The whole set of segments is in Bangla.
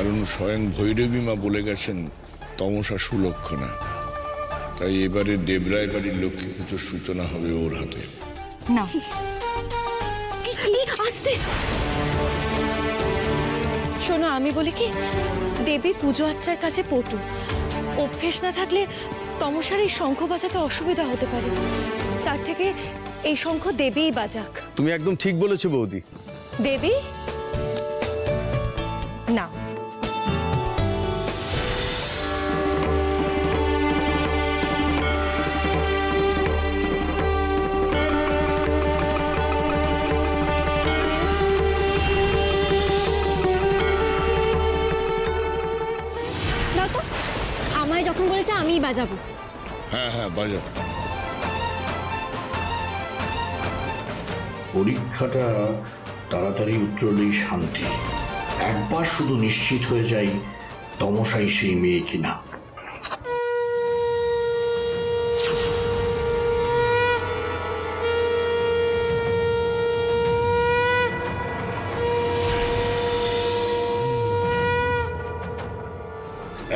কারণ স্বয়ং ভৈরবী মা বলে গেছেন তমসা সুলক্ষণা। তাই এবারে দেবরায় বাড়ির লক্ষ্মী পুজোর সূচনা হবে ওর হাতে। না। আসতে। শোনো আমি বলি কি দেবী পুজো আচ্চার কাছে পটু। অভ্যেস না থাকলে তমসার এই শঙ্খ বাজাতে অসুবিধা হতে পারে। তার থেকে এই শঙ্খ দেবীই বাজাক। তুমি একদম ঠিক বলেছ বৌদি। দেবী? তো আমায় যখন বলেছে আমি বাজাবো। হ্যাঁ হ্যাঁ বাজাবো। পরীক্ষাটা তাড়াতাড়ি উত্তরলেই শান্তি। একবার শুধু নিশ্চিত হয়ে যাই তমসাই সেই মেয়ে কিনা।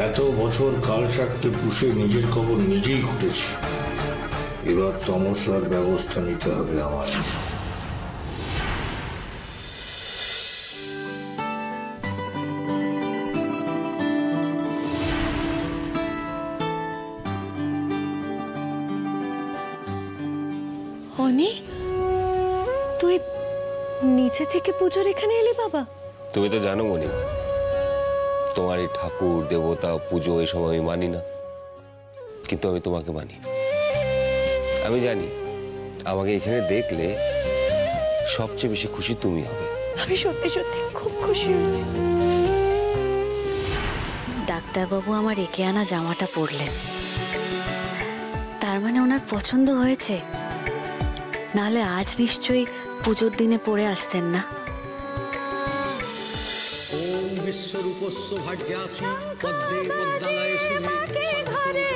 এত বছর কাল সারতে পুষে নিজের খবর নিজেই ঘটেছে এবার তমসার ব্যবস্থা নিতে হবে আমার অনি তুই নিচে থেকে পুজোর এখানে এলি বাবা? তুমি তো জানো মনি তোমার এই ঠাকুর দেবতা পুজো এসব আমি মানি না। কিন্তু আমি তোমাকে মানি। আমি জানি আমাকে এখানে দেখলে সবচেয়ে বেশি খুশি তুমি হবে। আমি সত্যি সত্যি খুব খুশি হয়েছি। ডাক্তারবাবু আমার একে আনা জামাটা পরলেন। তার মানে ওনার পছন্দ হয়েছে? নাহলে আজ নিশ্চয়ই পুজোর দিনে পরে আসতেন না। ওম বিশ্বরূপস্য ভার্যাসি পদ্মে পদ্মালয়ে শুভে